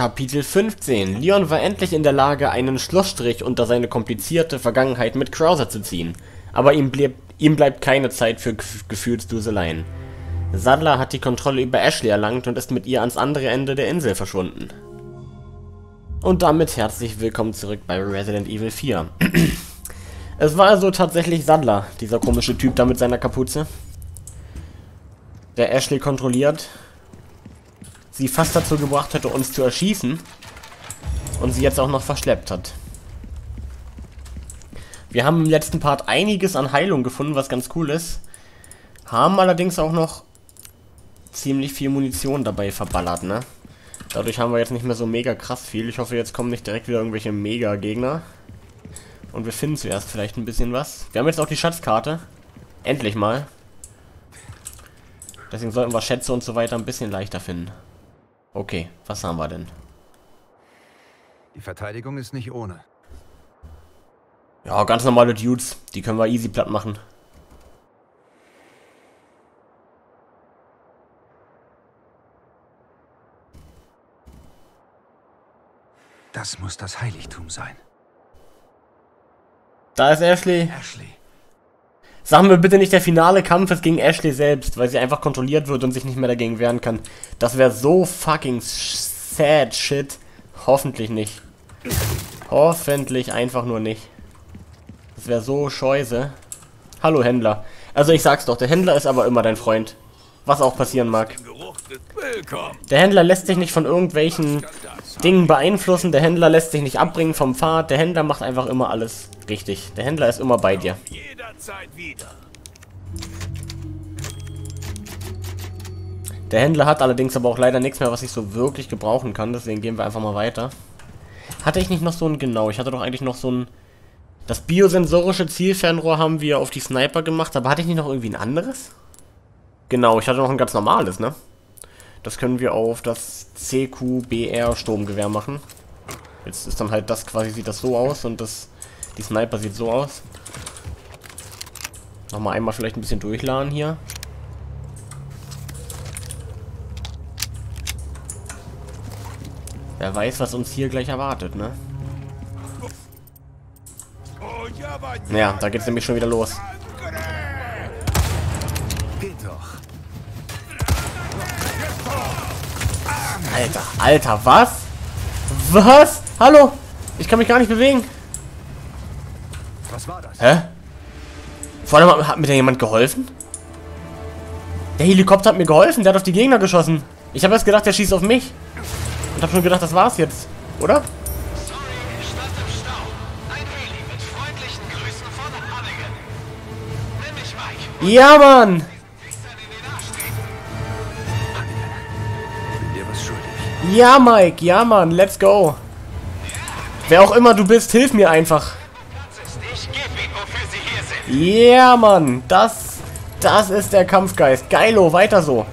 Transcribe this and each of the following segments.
Kapitel 15. Leon war endlich in der Lage, einen Schlussstrich unter seine komplizierte Vergangenheit mit Krauser zu ziehen. Aber ihm, blieb, ihm bleibt keine Zeit für Gefühlsduseleien. Sadler hat die Kontrolle über Ashley erlangt und ist mit ihr ans andere Ende der Insel verschwunden. Und damit herzlich willkommen zurück bei Resident Evil 4. es war also tatsächlich Sadler, dieser komische Typ da mit seiner Kapuze, der Ashley kontrolliert sie fast dazu gebracht hätte, uns zu erschießen. Und sie jetzt auch noch verschleppt hat. Wir haben im letzten Part einiges an Heilung gefunden, was ganz cool ist. Haben allerdings auch noch ziemlich viel Munition dabei verballert, ne? Dadurch haben wir jetzt nicht mehr so mega krass viel. Ich hoffe, jetzt kommen nicht direkt wieder irgendwelche Mega-Gegner. Und wir finden zuerst vielleicht ein bisschen was. Wir haben jetzt auch die Schatzkarte. Endlich mal. Deswegen sollten wir Schätze und so weiter ein bisschen leichter finden. Okay, was haben wir denn? Die Verteidigung ist nicht ohne. Ja, ganz normale Dudes. Die können wir easy platt machen. Das muss das Heiligtum sein. Da ist Ashley. Ashley. Sagen wir bitte nicht, der finale Kampf ist gegen Ashley selbst, weil sie einfach kontrolliert wird und sich nicht mehr dagegen wehren kann. Das wäre so fucking sad shit. Hoffentlich nicht. Hoffentlich einfach nur nicht. Das wäre so scheiße. Hallo Händler. Also ich sag's doch, der Händler ist aber immer dein Freund. Was auch passieren mag. Der Händler lässt sich nicht von irgendwelchen Dingen beeinflussen. Der Händler lässt sich nicht abbringen vom Pfad. Der Händler macht einfach immer alles richtig. Der Händler ist immer bei dir. Der Händler hat allerdings aber auch leider nichts mehr, was ich so wirklich gebrauchen kann. Deswegen gehen wir einfach mal weiter. Hatte ich nicht noch so ein... Genau, ich hatte doch eigentlich noch so ein... Das biosensorische Zielfernrohr haben wir auf die Sniper gemacht. Aber hatte ich nicht noch irgendwie ein anderes? Genau, ich hatte noch ein ganz normales, ne? Das können wir auf das CQBR Sturmgewehr machen. Jetzt ist dann halt das quasi, sieht das so aus und das, die Sniper sieht so aus. Nochmal einmal vielleicht ein bisschen durchladen hier. Wer weiß, was uns hier gleich erwartet, ne? Ja, da geht's nämlich schon wieder los. Alter, Alter, was? Was? Hallo? Ich kann mich gar nicht bewegen. Was war das? Hä? Vor allem hat mir da jemand geholfen? Der Helikopter hat mir geholfen, der hat auf die Gegner geschossen. Ich habe erst gedacht, der schießt auf mich. Und habe schon gedacht, das war's jetzt. Oder? Ja, Mann! Ja, Mike, ja, Mann, let's go. Wer auch immer du bist, hilf mir einfach. Ja, yeah, Mann, das, das ist der Kampfgeist. Geilo, weiter so.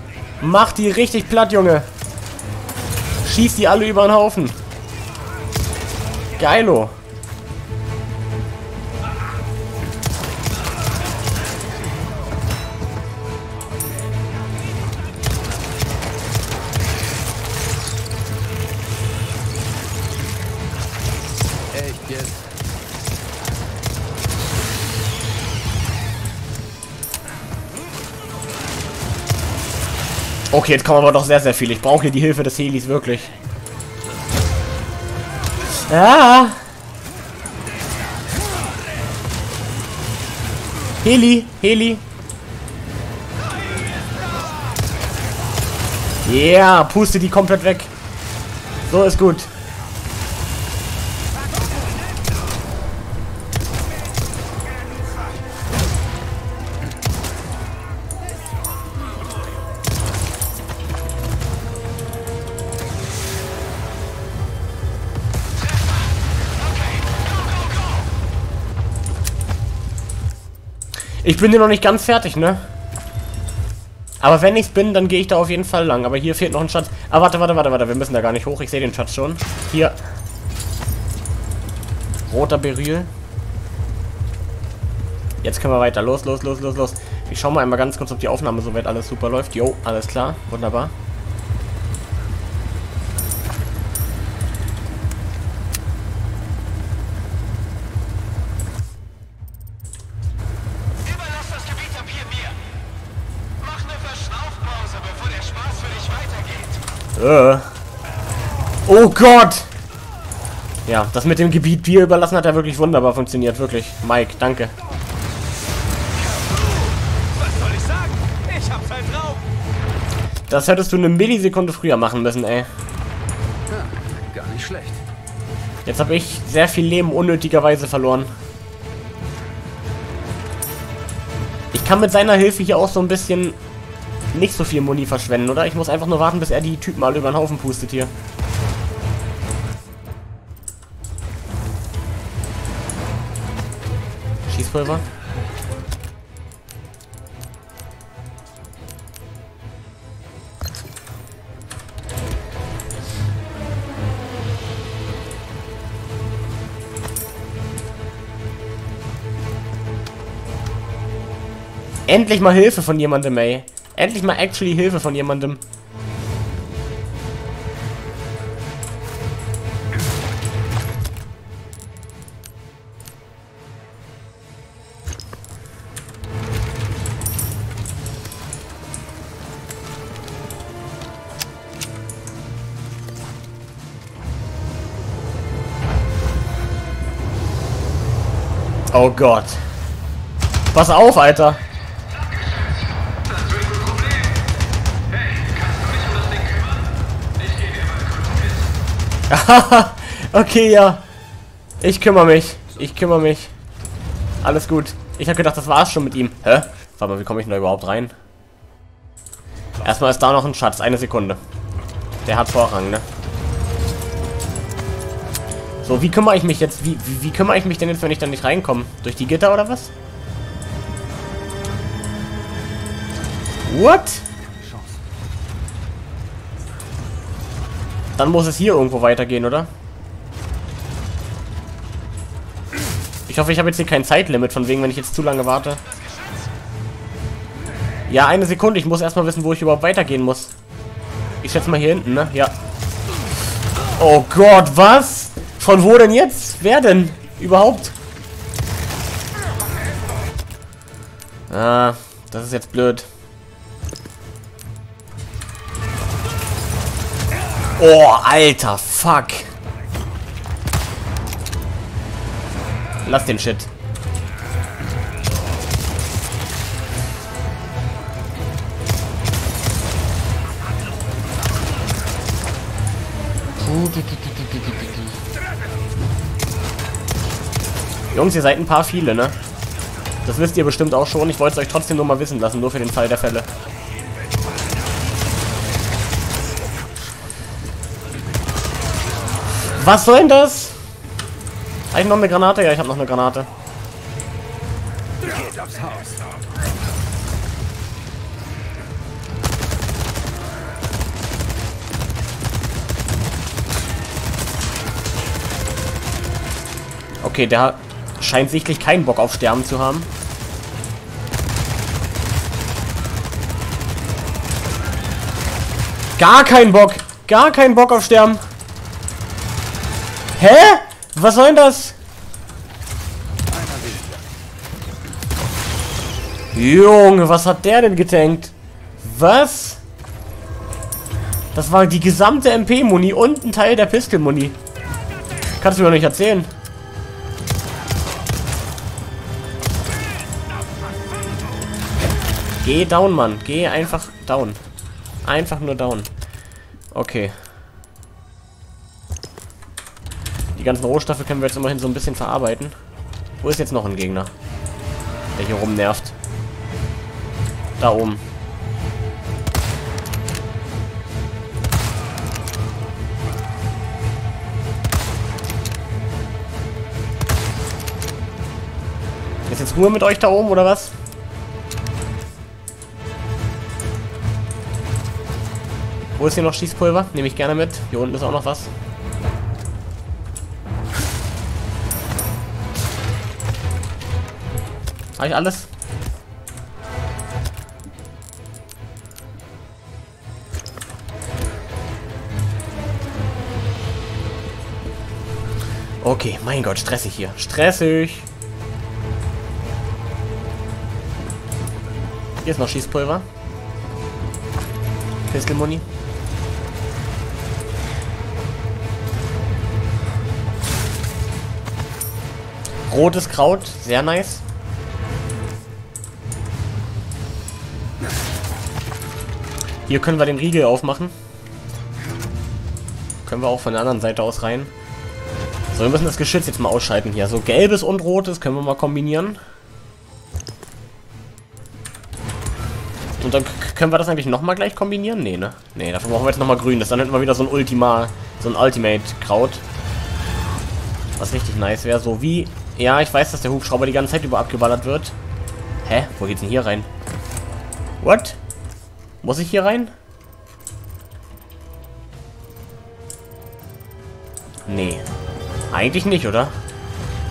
Mach die richtig platt, Junge. Schieß die alle über den Haufen. Geilo. Okay, jetzt kommen aber doch sehr, sehr viel. Ich brauche hier die Hilfe des Helis, wirklich. Ja. Heli, Heli. Ja, yeah, puste die komplett weg. So ist gut. Ich bin hier noch nicht ganz fertig, ne? Aber wenn ich's bin, dann gehe ich da auf jeden Fall lang. Aber hier fehlt noch ein Schatz. Ah, warte, warte, warte, warte. Wir müssen da gar nicht hoch. Ich sehe den Schatz schon. Hier. Roter Beryl. Jetzt können wir weiter. Los, los, los, los, los. Ich schau mal einmal ganz kurz, ob die Aufnahme soweit alles super läuft. Jo, alles klar. Wunderbar. Äh. Oh Gott! Ja, das mit dem Gebiet Bier überlassen hat ja wirklich wunderbar funktioniert, wirklich. Mike, danke. Halt. Das hättest du eine Millisekunde früher machen müssen, ey. Ja, gar nicht schlecht. Jetzt habe ich sehr viel Leben unnötigerweise verloren. Ich kann mit seiner Hilfe hier auch so ein bisschen nicht so viel Muni verschwenden, oder? Ich muss einfach nur warten, bis er die Typen alle über den Haufen pustet hier. Schießpulver. Endlich mal Hilfe von jemandem, ey. Endlich mal actually Hilfe von jemandem. Oh Gott. Pass auf, Alter. okay, ja. Ich kümmere mich. Ich kümmere mich. Alles gut. Ich habe gedacht, das war's schon mit ihm. Hä? Warte mal, wie komme ich denn da überhaupt rein? Erstmal ist da noch ein Schatz. Eine Sekunde. Der hat Vorrang, ne? So, wie kümmere ich mich jetzt? Wie, wie, wie kümmere ich mich denn jetzt, wenn ich da nicht reinkomme? Durch die Gitter oder was? What? Dann muss es hier irgendwo weitergehen, oder? Ich hoffe, ich habe jetzt hier kein Zeitlimit, von wegen, wenn ich jetzt zu lange warte. Ja, eine Sekunde. Ich muss erstmal wissen, wo ich überhaupt weitergehen muss. Ich schätze mal hier hinten, ne? Ja. Oh Gott, was? Von wo denn jetzt? Wer denn? Überhaupt? Ah, das ist jetzt blöd. Oh, alter, fuck. Lass den Shit. Jungs, ihr seid ein paar viele, ne? Das wisst ihr bestimmt auch schon. Ich wollte es euch trotzdem nur mal wissen lassen, nur für den Fall der Fälle. Was soll denn das? Habe ich noch eine Granate? Ja, ich habe noch eine Granate. Okay, der scheint sichtlich keinen Bock auf Sterben zu haben. Gar keinen Bock. Gar keinen Bock auf Sterben. Hä? Was soll denn das? Junge, was hat der denn getankt? Was? Das war die gesamte MP-Muni und ein Teil der Pistol-Muni. Kannst du mir doch nicht erzählen. Geh down, Mann. Geh einfach down. Einfach nur down. Okay. Die ganzen Rohstoffe können wir jetzt immerhin so ein bisschen verarbeiten. Wo ist jetzt noch ein Gegner? Der hier rumnervt. Da oben. Ist jetzt Ruhe mit euch da oben, oder was? Wo ist hier noch Schießpulver? Nehme ich gerne mit. Hier unten ist auch noch was. Habe ich alles? Okay, mein Gott, stressig hier. Stressig. Hier ist noch Schießpulver. Pistolmuni. Rotes Kraut, sehr nice. Hier können wir den Riegel aufmachen. Können wir auch von der anderen Seite aus rein. So, wir müssen das Geschütz jetzt mal ausschalten hier. So, gelbes und rotes können wir mal kombinieren. Und dann können wir das eigentlich nochmal gleich kombinieren? Nee, ne? Nee, dafür brauchen wir jetzt nochmal grün. Das dann hätten wir wieder so ein Ultima, so ein Ultimate-Kraut. Was richtig nice wäre. So wie... Ja, ich weiß, dass der Hubschrauber die ganze Zeit über abgeballert wird. Hä? Wo geht's denn hier rein? What? Muss ich hier rein? Nee. Eigentlich nicht, oder?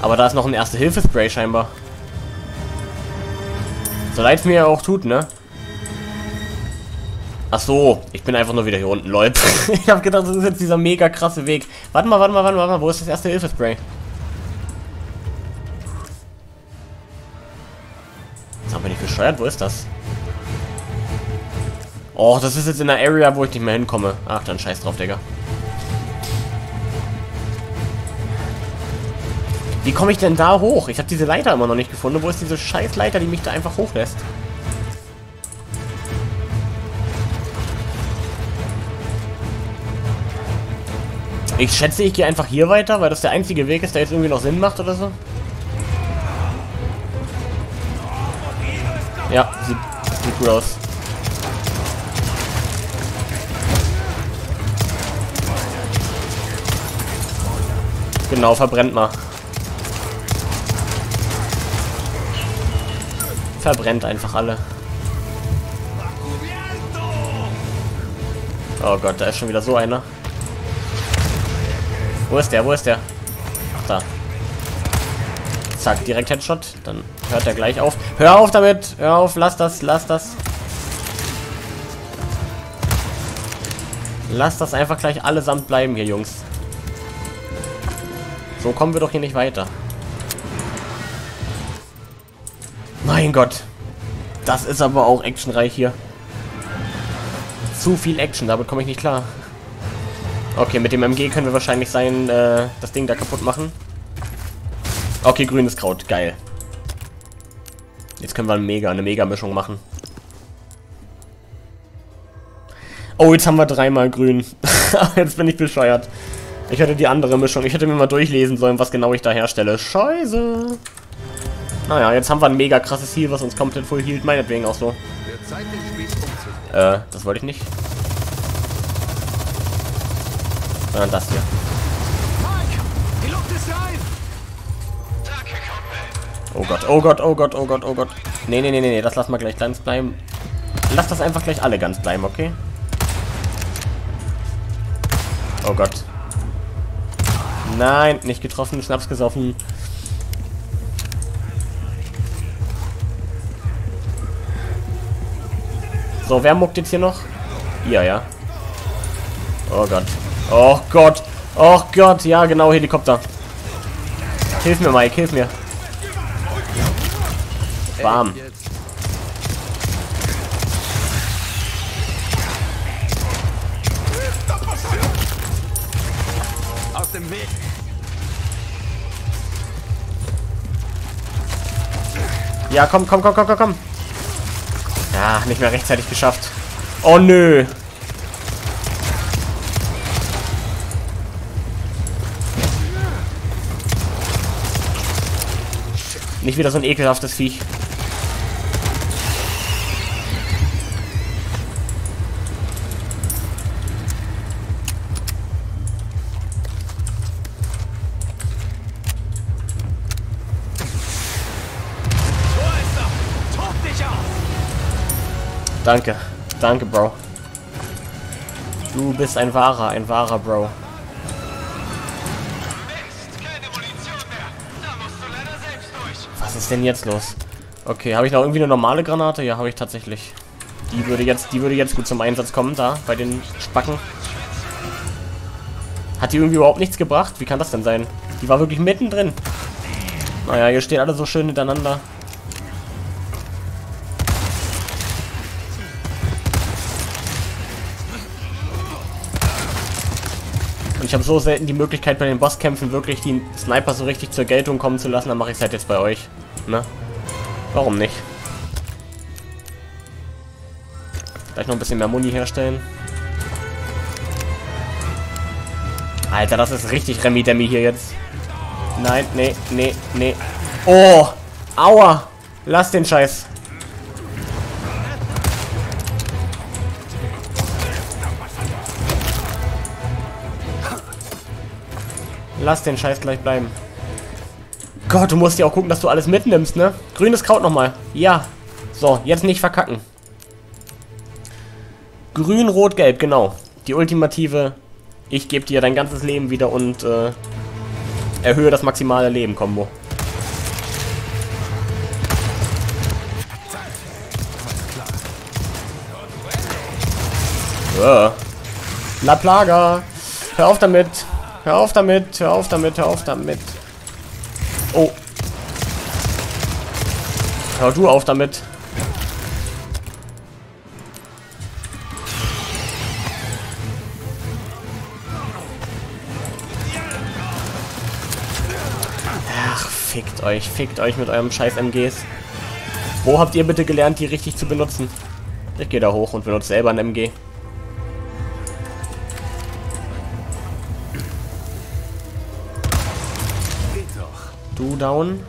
Aber da ist noch ein Erste-Hilfe-Spray scheinbar. So leid es mir ja auch tut, ne? Ach so, ich bin einfach nur wieder hier unten, Leute. ich habe gedacht, das ist jetzt dieser mega krasse Weg. Warte mal, warte mal, warte mal, warte mal. wo ist das Erste-Hilfe-Spray? Jetzt haben wir nicht bescheuert, wo ist das? Oh, das ist jetzt in der Area, wo ich nicht mehr hinkomme. Ach, dann scheiß drauf, Digga. Wie komme ich denn da hoch? Ich habe diese Leiter immer noch nicht gefunden. Wo ist diese scheiß Leiter, die mich da einfach hochlässt? Ich schätze, ich gehe einfach hier weiter, weil das der einzige Weg ist, der jetzt irgendwie noch Sinn macht oder so. Ja, sieht, sieht gut aus. Genau, verbrennt mal. Verbrennt einfach alle. Oh Gott, da ist schon wieder so einer. Wo ist der? Wo ist der? Ach, da. Zack, direkt Headshot. Dann hört er gleich auf. Hör auf damit! Hör auf, lass das, lass das. Lass das einfach gleich allesamt bleiben hier, Jungs. So kommen wir doch hier nicht weiter. Mein Gott. Das ist aber auch actionreich hier. Zu viel Action, damit komme ich nicht klar. Okay, mit dem MG können wir wahrscheinlich sein, äh, das Ding da kaputt machen. Okay, grünes Kraut, geil. Jetzt können wir eine Mega, eine Mega-Mischung machen. Oh, jetzt haben wir dreimal grün. jetzt bin ich bescheuert. Ich hätte die andere Mischung. Ich hätte mir mal durchlesen sollen, was genau ich da herstelle. Scheiße. Naja, jetzt haben wir ein mega krasses Heal, was uns komplett voll hielt. Meinetwegen auch so. Äh, das wollte ich nicht. Sondern das hier. Oh Gott, oh Gott, oh Gott, oh Gott, oh Gott. Nee, nee, nee, nee, das lassen wir gleich ganz bleiben. Lass das einfach gleich alle ganz bleiben, okay? Oh Gott. Nein, nicht getroffen, Schnaps gesoffen. So, wer muckt jetzt hier noch? Ihr, ja. Oh Gott. Oh Gott. Oh Gott. Ja, genau, Helikopter. Hilf mir, Mike, hilf mir. Bam. Ja, komm, komm, komm, komm, komm, komm. Ja, nicht mehr rechtzeitig geschafft. Oh nö. Nicht wieder so ein ekelhaftes Viech. Danke. Danke, Bro. Du bist ein wahrer, ein wahrer Bro. Was ist denn jetzt los? Okay, habe ich noch irgendwie eine normale Granate? Ja, habe ich tatsächlich. Die würde jetzt, die würde jetzt gut zum Einsatz kommen, da, bei den Spacken. Hat die irgendwie überhaupt nichts gebracht? Wie kann das denn sein? Die war wirklich mittendrin. Naja, hier stehen alle so schön hintereinander. Ich habe so selten die Möglichkeit bei den Bosskämpfen wirklich die Sniper so richtig zur Geltung kommen zu lassen, dann mache ich es halt jetzt bei euch. Ne? Warum nicht? Gleich noch ein bisschen mehr Muni herstellen. Alter, das ist richtig Remi-Demi hier jetzt. Nein, nee, nee, nee. Oh! Aua! Lass den Scheiß. Lass den Scheiß gleich bleiben. Gott, du musst ja auch gucken, dass du alles mitnimmst, ne? Grünes Kraut nochmal. Ja. So, jetzt nicht verkacken. Grün, Rot, Gelb, genau. Die ultimative, ich gebe dir dein ganzes Leben wieder und äh, erhöhe das maximale Leben-Kombo. Ja. La Plaga. Hör auf damit. Hör auf damit. Hör auf damit. Hör auf damit. Oh. Hör du auf damit. Ach, fickt euch. Fickt euch mit eurem scheiß MGs. Wo habt ihr bitte gelernt, die richtig zu benutzen? Ich gehe da hoch und benutze selber ein MG. Down.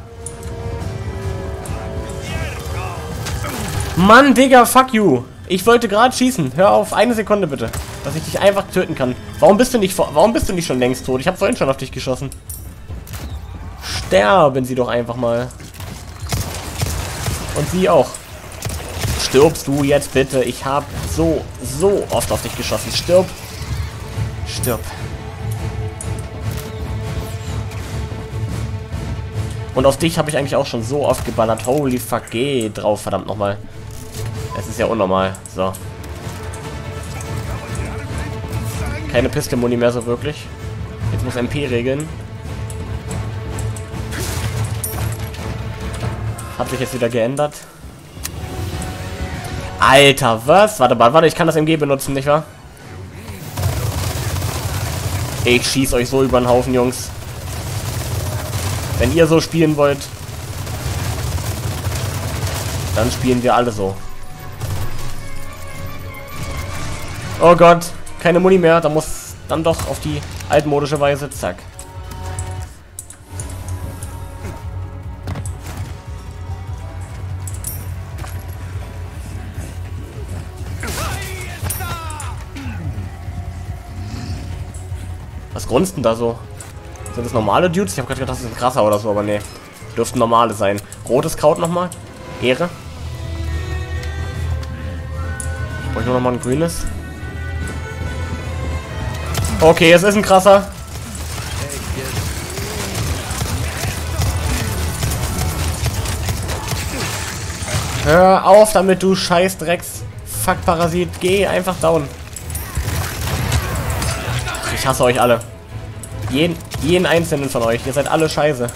Mann, Digga, fuck you. Ich wollte gerade schießen. Hör auf, eine Sekunde bitte. Dass ich dich einfach töten kann. Warum bist du nicht warum bist du nicht schon längst tot? Ich habe vorhin schon auf dich geschossen. Sterben sie doch einfach mal. Und sie auch. Stirbst du jetzt bitte? Ich habe so, so oft auf dich geschossen. Stirb. Stirb. Und auf dich habe ich eigentlich auch schon so oft geballert. Holy fuck, geh drauf, verdammt nochmal. Es ist ja unnormal. So. Keine Pistolmuni mehr so wirklich. Jetzt muss MP regeln. Hat sich jetzt wieder geändert. Alter, was? Warte mal, warte, ich kann das MG benutzen, nicht wahr? Ich schieß euch so über den Haufen, Jungs. Wenn ihr so spielen wollt, dann spielen wir alle so. Oh Gott, keine Muni mehr. Da muss dann doch auf die altmodische Weise. Zack. Was grunzt denn da so? Sind das normale Dudes? Ich habe gerade gedacht, das ist krasser oder so, aber nee. Dürften normale sein. Rotes Kraut nochmal. Ehre. Ich brauche nur nochmal ein grünes. Okay, es ist ein krasser. Hör auf damit, du scheiß Drecks. Fuck Parasit. Geh einfach down. Ich hasse euch alle. Jeden, jeden einzelnen von euch. Ihr seid alle scheiße.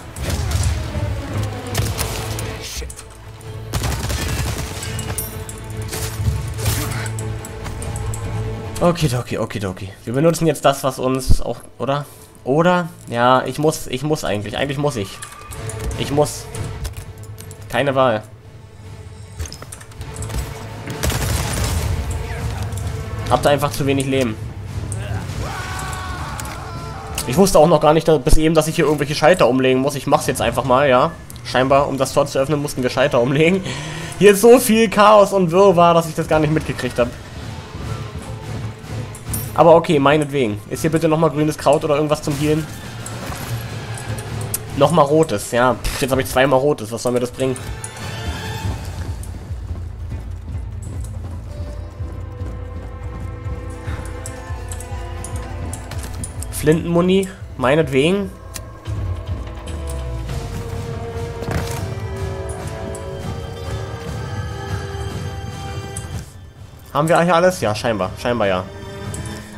Okidoki, okidoki. Wir benutzen jetzt das, was uns auch, oder? Oder? Ja, ich muss, ich muss eigentlich. Eigentlich muss ich. Ich muss. Keine Wahl. Habt einfach zu wenig Leben. Ich wusste auch noch gar nicht bis eben, dass ich hier irgendwelche Schalter umlegen muss. Ich mach's jetzt einfach mal, ja. Scheinbar, um das Tor zu öffnen, mussten wir Schalter umlegen. Hier ist so viel Chaos und Wirrwarr, dass ich das gar nicht mitgekriegt habe. Aber okay, meinetwegen. Ist hier bitte nochmal grünes Kraut oder irgendwas zum Healen? Nochmal rotes, ja. Jetzt habe ich zweimal rotes. Was soll mir das bringen? Flintenmuni, meinetwegen. Haben wir hier alles? Ja, scheinbar. Scheinbar ja.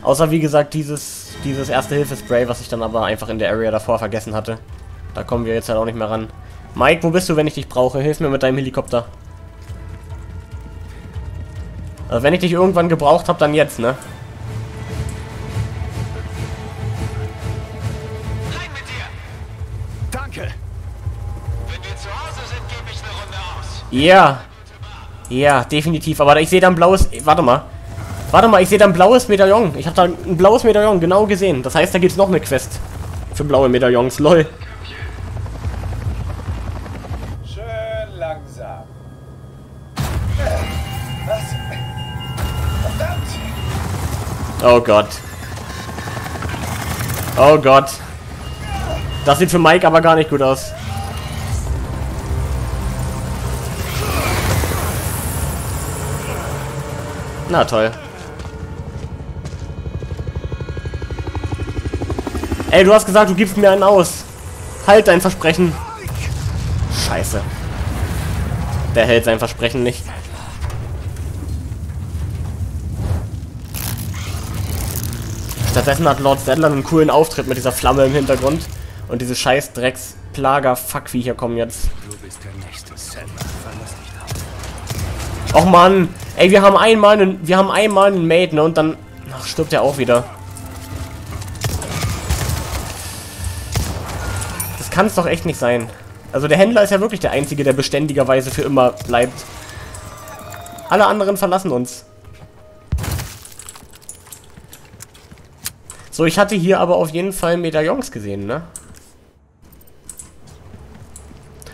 Außer wie gesagt dieses, dieses Erste-Hilfe-Spray, was ich dann aber einfach in der Area davor vergessen hatte. Da kommen wir jetzt halt auch nicht mehr ran. Mike, wo bist du, wenn ich dich brauche? Hilf mir mit deinem Helikopter. Also wenn ich dich irgendwann gebraucht habe, dann jetzt, ne? Ja. Ja, definitiv. Aber ich sehe da ein blaues... Warte mal. Warte mal, ich sehe da ein blaues Medaillon. Ich habe da ein blaues Medaillon genau gesehen. Das heißt, da gibt es noch eine Quest. Für blaue Medaillons. Lol. Schön langsam. Äh, Was? Oh Gott. Oh Gott. Das sieht für Mike aber gar nicht gut aus. Na toll. Ey, du hast gesagt, du gibst mir einen aus. Halt dein Versprechen. Scheiße. Der hält sein Versprechen nicht. Stattdessen hat Lord Sadler einen coolen Auftritt mit dieser Flamme im Hintergrund. Und diese scheiß kommen jetzt. Du bist der nächste Sam. Verlass dich drauf. Och Mann, ey, wir haben einmal einen, wir haben einmal einen Mate, ne, und dann ach, stirbt er auch wieder. Das kann es doch echt nicht sein. Also der Händler ist ja wirklich der Einzige, der beständigerweise für immer bleibt. Alle anderen verlassen uns. So, ich hatte hier aber auf jeden Fall Medaillons gesehen, ne?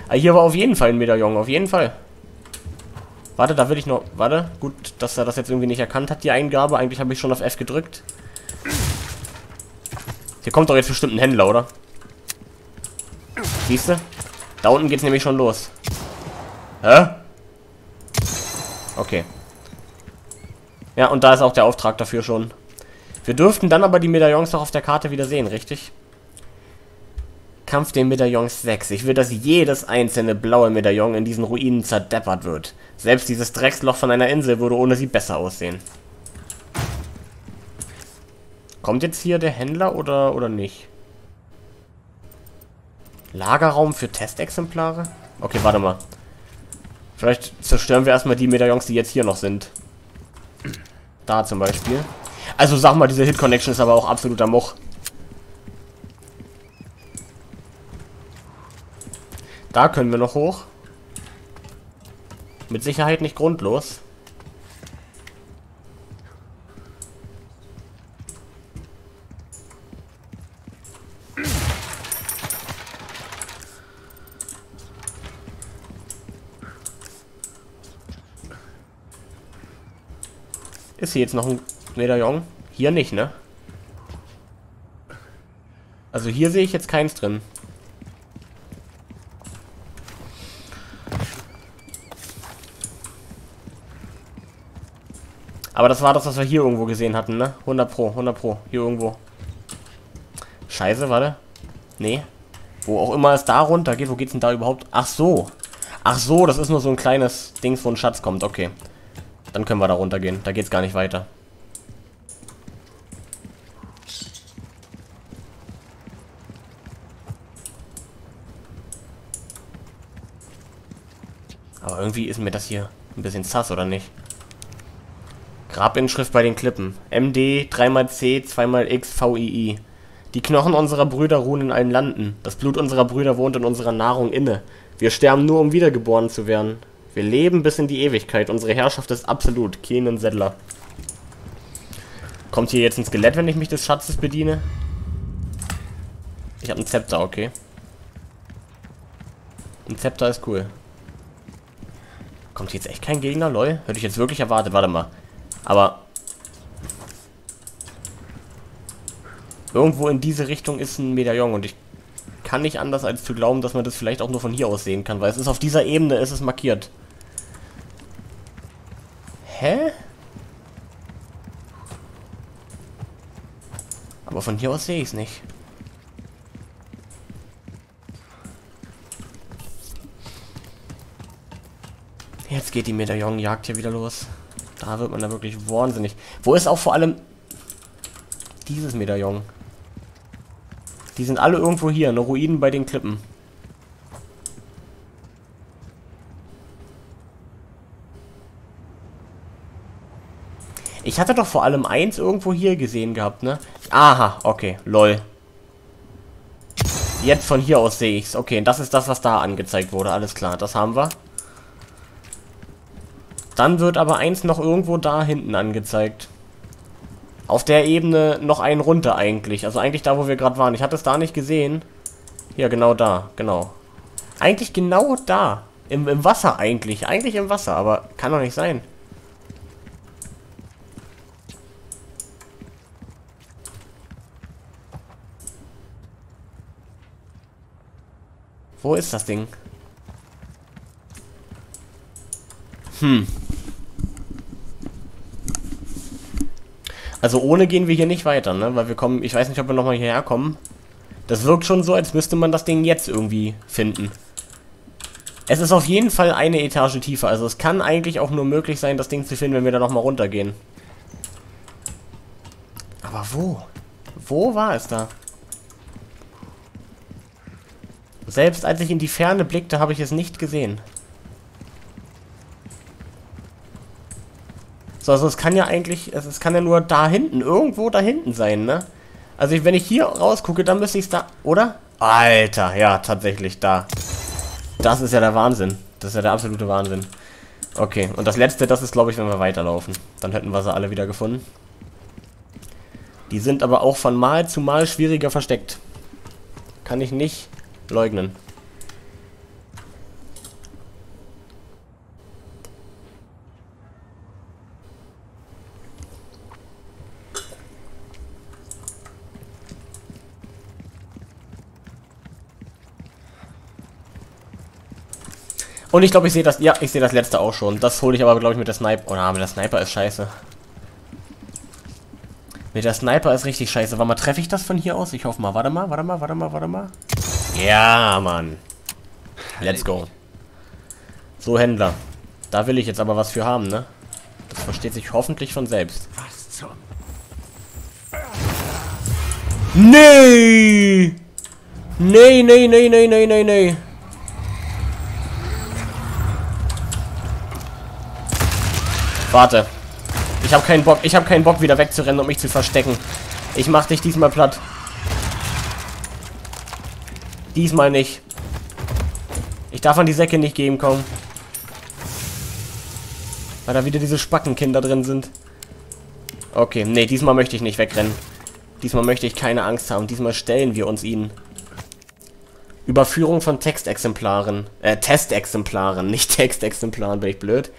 Ah, hier war auf jeden Fall ein Medaillon, auf jeden Fall. Warte, da will ich noch... Warte, gut, dass er das jetzt irgendwie nicht erkannt hat, die Eingabe. Eigentlich habe ich schon auf F gedrückt. Hier kommt doch jetzt bestimmt ein Händler, oder? Siehst du? Da unten geht's nämlich schon los. Hä? Okay. Ja, und da ist auch der Auftrag dafür schon. Wir dürften dann aber die Medaillons noch auf der Karte wieder sehen, richtig? Kampf den Medaillons 6. Ich will, dass jedes einzelne blaue Medaillon in diesen Ruinen zerdeppert wird. Selbst dieses Drecksloch von einer Insel würde ohne sie besser aussehen. Kommt jetzt hier der Händler oder, oder nicht? Lagerraum für Testexemplare? Okay, warte mal. Vielleicht zerstören wir erstmal die Medaillons, die jetzt hier noch sind. Da zum Beispiel. Also sag mal, diese Hit-Connection ist aber auch absoluter Moch. Da können wir noch hoch. Mit Sicherheit nicht grundlos. Ist hier jetzt noch ein Medaillon? Hier nicht, ne? Also hier sehe ich jetzt keins drin. Aber das war das, was wir hier irgendwo gesehen hatten, ne? 100 Pro, 100 Pro. Hier irgendwo. Scheiße, warte. Nee. Wo auch immer es da runter geht. Wo geht's denn da überhaupt? Ach so. Ach so, das ist nur so ein kleines Dings, wo ein Schatz kommt. Okay. Dann können wir da runtergehen. Da geht's gar nicht weiter. Aber irgendwie ist mir das hier ein bisschen sass, oder nicht? Grabinschrift bei den Klippen. MD, 3x C, 2x X, VII. Die Knochen unserer Brüder ruhen in allen Landen. Das Blut unserer Brüder wohnt in unserer Nahrung inne. Wir sterben nur, um wiedergeboren zu werden. Wir leben bis in die Ewigkeit. Unsere Herrschaft ist absolut. Kenan Settler. Kommt hier jetzt ein Skelett, wenn ich mich des Schatzes bediene? Ich habe ein Zepter, okay. Ein Zepter ist cool. Kommt hier jetzt echt kein Gegner, lol? Hätte ich jetzt wirklich erwartet. Warte mal. Aber... Irgendwo in diese Richtung ist ein Medaillon und ich kann nicht anders als zu glauben, dass man das vielleicht auch nur von hier aus sehen kann, weil es ist auf dieser Ebene, ist es markiert. Hä? Aber von hier aus sehe ich es nicht. Jetzt geht die Medaillonjagd hier wieder los. Da wird man da wirklich wahnsinnig. Wo ist auch vor allem dieses Medaillon? Die sind alle irgendwo hier, ne? Ruinen bei den Klippen. Ich hatte doch vor allem eins irgendwo hier gesehen gehabt, ne? Aha, okay, lol. Jetzt von hier aus sehe ich's. Okay, das ist das, was da angezeigt wurde. Alles klar, das haben wir. Dann wird aber eins noch irgendwo da hinten angezeigt. Auf der Ebene noch einen runter eigentlich. Also eigentlich da, wo wir gerade waren. Ich hatte es da nicht gesehen. Ja, genau da. Genau. Eigentlich genau da. Im, Im Wasser eigentlich. Eigentlich im Wasser, aber kann doch nicht sein. Wo ist das Ding? Hm. Also ohne gehen wir hier nicht weiter, ne? Weil wir kommen, ich weiß nicht, ob wir nochmal hierher kommen. Das wirkt schon so, als müsste man das Ding jetzt irgendwie finden. Es ist auf jeden Fall eine Etage tiefer. Also es kann eigentlich auch nur möglich sein, das Ding zu finden, wenn wir da nochmal runtergehen. Aber wo? Wo war es da? Selbst als ich in die Ferne blickte, habe ich es nicht gesehen. So, also es kann ja eigentlich, es, kann ja nur da hinten, irgendwo da hinten sein, ne? Also wenn ich hier rausgucke, dann müsste ich es da, oder? Alter, ja, tatsächlich da. Das ist ja der Wahnsinn. Das ist ja der absolute Wahnsinn. Okay, und das letzte, das ist, glaube ich, wenn wir weiterlaufen. Dann hätten wir sie alle wieder gefunden. Die sind aber auch von Mal zu Mal schwieriger versteckt. Kann ich nicht leugnen. Und ich glaube, ich sehe das. Ja, ich sehe das letzte auch schon. Das hole ich aber, glaube ich, mit der Sniper. Oh, na, mit der Sniper ist scheiße. Mit der Sniper ist richtig scheiße. Warte mal, treffe ich das von hier aus? Ich hoffe mal. Warte mal, warte mal, warte mal, warte mal. Ja, Mann. Let's go. So, Händler. Da will ich jetzt aber was für haben, ne? Das versteht sich hoffentlich von selbst. Was zum... Nee! Nee, nee, nee, nee, nee, nee, nee. Warte. Ich habe keinen Bock, ich habe keinen Bock wieder wegzurennen und mich zu verstecken. Ich mach dich diesmal platt. Diesmal nicht. Ich darf an die Säcke nicht geben, komm. Weil da wieder diese Spackenkinder drin sind. Okay, nee, diesmal möchte ich nicht wegrennen. Diesmal möchte ich keine Angst haben. Diesmal stellen wir uns ihnen. Überführung von Textexemplaren. Äh, Testexemplaren, nicht Textexemplaren, bin ich blöd.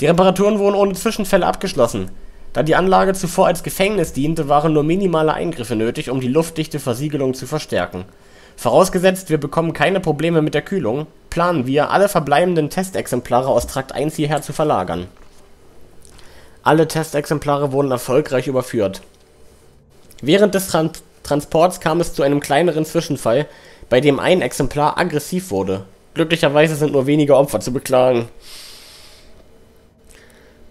Die Reparaturen wurden ohne Zwischenfälle abgeschlossen. Da die Anlage zuvor als Gefängnis diente, waren nur minimale Eingriffe nötig, um die luftdichte Versiegelung zu verstärken. Vorausgesetzt, wir bekommen keine Probleme mit der Kühlung, planen wir, alle verbleibenden Testexemplare aus Trakt 1 hierher zu verlagern. Alle Testexemplare wurden erfolgreich überführt. Während des Tran Transports kam es zu einem kleineren Zwischenfall, bei dem ein Exemplar aggressiv wurde. Glücklicherweise sind nur wenige Opfer zu beklagen.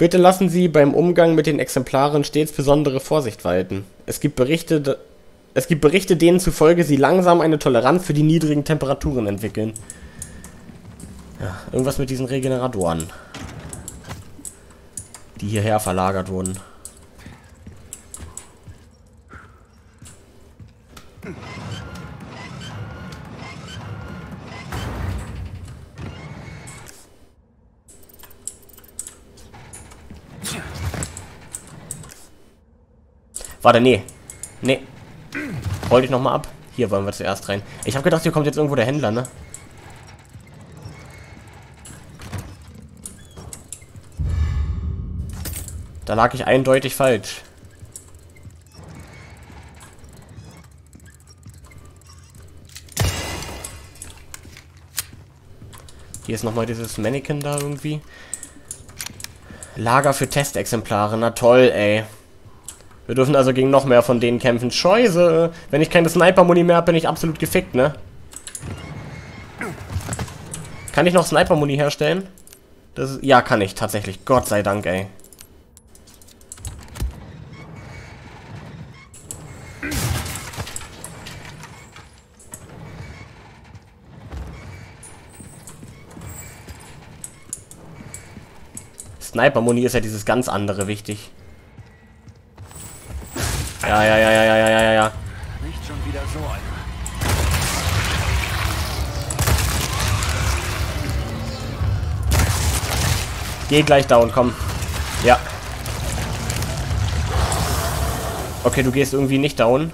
Bitte lassen Sie beim Umgang mit den Exemplaren stets besondere Vorsicht walten. Es gibt Berichte, es gibt Berichte, denen zufolge sie langsam eine Toleranz für die niedrigen Temperaturen entwickeln. Ja, irgendwas mit diesen Regeneratoren. Die hierher verlagert wurden. Warte, nee. Nee. Hol dich nochmal ab. Hier wollen wir zuerst rein. Ich habe gedacht, hier kommt jetzt irgendwo der Händler, ne? Da lag ich eindeutig falsch. Hier ist nochmal dieses Mannequin da irgendwie. Lager für Testexemplare. Na toll, ey. Wir dürfen also gegen noch mehr von denen kämpfen. Scheiße. Wenn ich keine Sniper-Muni mehr habe, bin ich absolut gefickt, ne? Kann ich noch Sniper-Muni herstellen? Das ja, kann ich tatsächlich. Gott sei Dank, ey. Sniper-Muni ist ja dieses ganz andere wichtig. Ja, ja, ja, ja, ja, ja, ja, ja. Nicht schon wieder so einer. Geh gleich down, komm. Ja. Okay, du gehst irgendwie nicht down.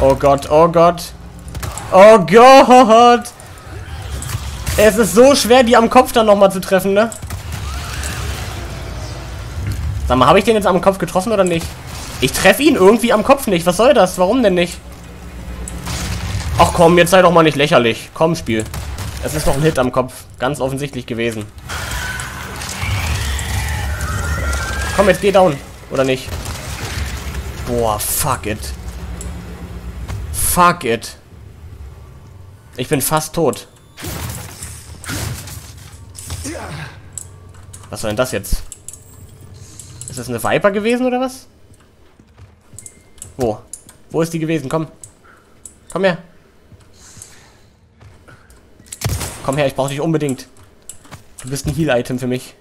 Oh Gott, oh Gott. Oh Gott. Es ist so schwer, die am Kopf dann nochmal zu treffen, ne? Sag mal, habe ich den jetzt am Kopf getroffen oder nicht? Ich treffe ihn irgendwie am Kopf nicht. Was soll das? Warum denn nicht? Ach komm, jetzt sei doch mal nicht lächerlich. Komm, Spiel. Es ist doch ein Hit am Kopf. Ganz offensichtlich gewesen. Komm, jetzt geh down. Oder nicht? Boah, fuck it. Fuck it. Ich bin fast tot. Was soll denn das jetzt? Ist das eine Viper gewesen oder was? Wo? Wo ist die gewesen? Komm. Komm her. Komm her, ich brauche dich unbedingt. Du bist ein Heal-Item für mich.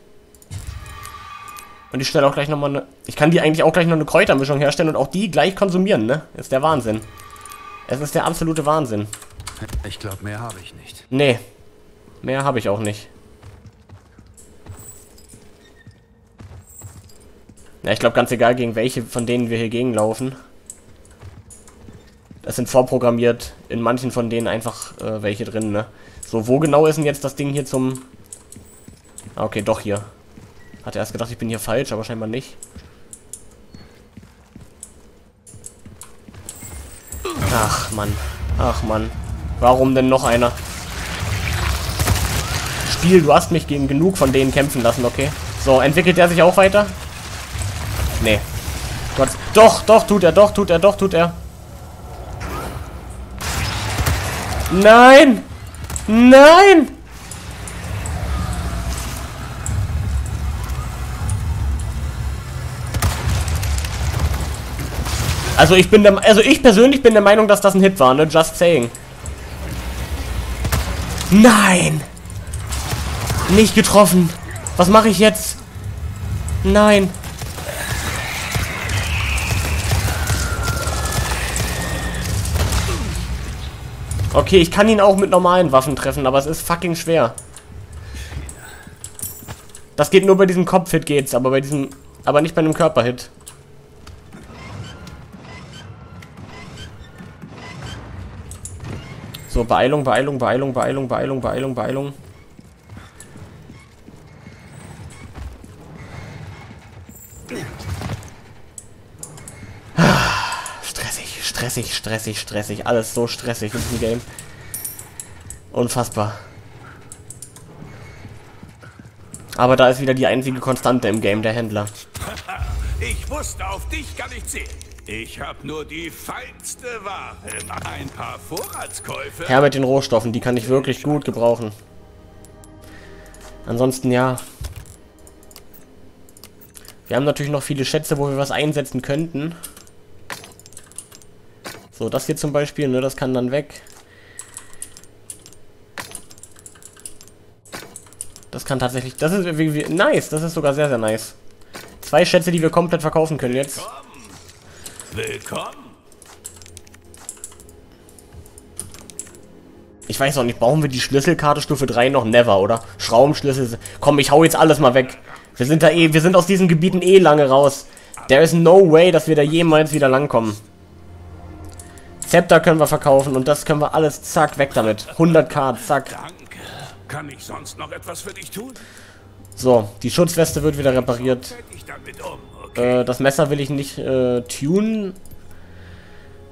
Und ich stelle auch gleich nochmal eine... Ich kann die eigentlich auch gleich noch eine Kräutermischung herstellen und auch die gleich konsumieren, ne? Ist der Wahnsinn. Es ist der absolute Wahnsinn. Ich glaube, mehr habe ich nicht. Nee. Mehr habe ich auch nicht. Ja, ich glaube ganz egal, gegen welche von denen wir hier gegenlaufen. Das sind vorprogrammiert in manchen von denen einfach äh, welche drin, ne? So, wo genau ist denn jetzt das Ding hier zum... Ah, okay, doch hier. Hatte erst gedacht, ich bin hier falsch, aber scheinbar nicht. Ach, Mann. Ach, Mann. Warum denn noch einer? Spiel, du hast mich gegen genug von denen kämpfen lassen, okay? So, entwickelt er sich auch weiter? Nee. Gott. Doch, doch, tut er, doch, tut er, doch, tut er. Nein! Nein! Also ich bin der, also ich persönlich bin der Meinung, dass das ein Hit war, ne? Just saying. Nein! Nicht getroffen. Was mache ich jetzt? Nein. Okay, ich kann ihn auch mit normalen Waffen treffen, aber es ist fucking schwer. Das geht nur bei diesem Kopfhit geht's, aber bei diesem, aber nicht bei einem Körperhit. So, Beeilung, Beeilung, Beeilung, Beeilung, Beeilung, Beeilung, Beeilung. Stressig, stressig, stressig. Alles so stressig in diesem Game. Unfassbar. Aber da ist wieder die einzige Konstante im Game, der Händler. Ich wusste, auf dich kann ich zählen. Ich habe nur die feinste Ware. Ein paar Vorratskäufe. Herr mit den Rohstoffen, die kann ich wirklich gut gebrauchen. Ansonsten ja. Wir haben natürlich noch viele Schätze, wo wir was einsetzen könnten. So, das hier zum Beispiel, ne, das kann dann weg. Das kann tatsächlich, das ist irgendwie, nice, das ist sogar sehr, sehr nice. Zwei Schätze, die wir komplett verkaufen können jetzt. Willkommen. Ich weiß auch nicht, brauchen wir die Schlüsselkarte Stufe 3 noch? Never, oder? Schraubenschlüssel. Komm, ich hau jetzt alles mal weg. Wir sind da eh, wir sind aus diesen Gebieten eh lange raus. There is no way, dass wir da jemals wieder langkommen. Zepter können wir verkaufen und das können wir alles, zack, weg damit. 100k, zack. Danke. Kann ich sonst noch etwas für dich tun? So, die Schutzweste wird wieder repariert. Okay? Äh, das Messer will ich nicht äh, tunen.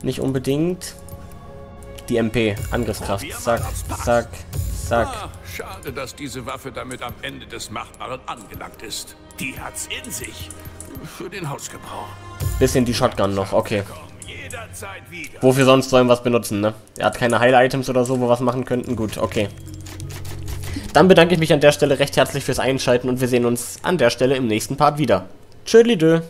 Nicht unbedingt. Die MP, Angriffskraft. Zack, zack, zack. Ah, schade, dass diese Waffe damit am Ende des Machbaren angelangt ist. Die hat's in sich. Für den Hausgebrauch. Bisschen die Shotgun noch, okay. Wofür sonst sollen wir was benutzen, ne? Er hat keine Heil-Items oder so, wo wir was machen könnten. Gut, okay. Dann bedanke ich mich an der Stelle recht herzlich fürs Einschalten und wir sehen uns an der Stelle im nächsten Part wieder. Tschüss,